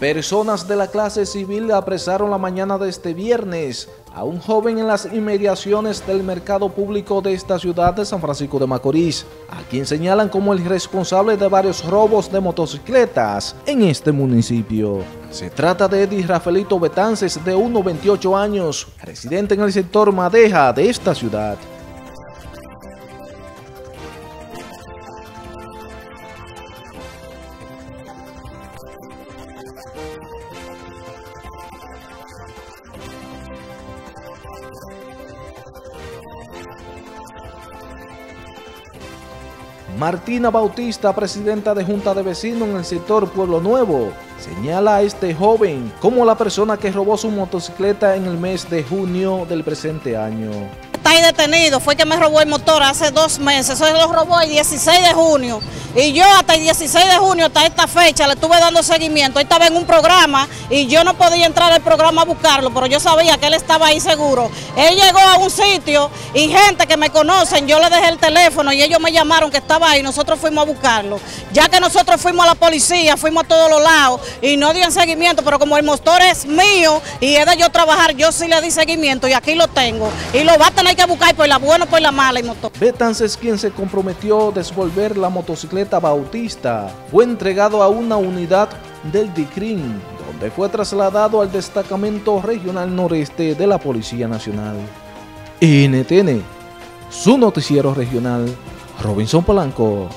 Personas de la clase civil apresaron la mañana de este viernes a un joven en las inmediaciones del mercado público de esta ciudad de San Francisco de Macorís, a quien señalan como el responsable de varios robos de motocicletas en este municipio. Se trata de Eddie Rafaelito Betances, de 1,28 años, residente en el sector Madeja de esta ciudad. Martina Bautista, presidenta de Junta de Vecinos en el sector Pueblo Nuevo, señala a este joven como la persona que robó su motocicleta en el mes de junio del presente año está detenido, fue que me robó el motor hace dos meses, eso lo robó el 16 de junio. Y yo hasta el 16 de junio, hasta esta fecha, le estuve dando seguimiento. Él estaba en un programa y yo no podía entrar al programa a buscarlo, pero yo sabía que él estaba ahí seguro. Él llegó a un sitio y gente que me conocen, yo le dejé el teléfono y ellos me llamaron que estaba ahí, nosotros fuimos a buscarlo. Ya que nosotros fuimos a la policía, fuimos a todos los lados y no dieron seguimiento, pero como el motor es mío y es de yo trabajar, yo sí le di seguimiento y aquí lo tengo. Y lo va a tener hay que buscar por la buena o por la mala. Y motor. Betances, quien se comprometió a devolver la motocicleta Bautista, fue entregado a una unidad del DICRIN, donde fue trasladado al destacamento regional noreste de la Policía Nacional. NTN, su noticiero regional, Robinson Polanco.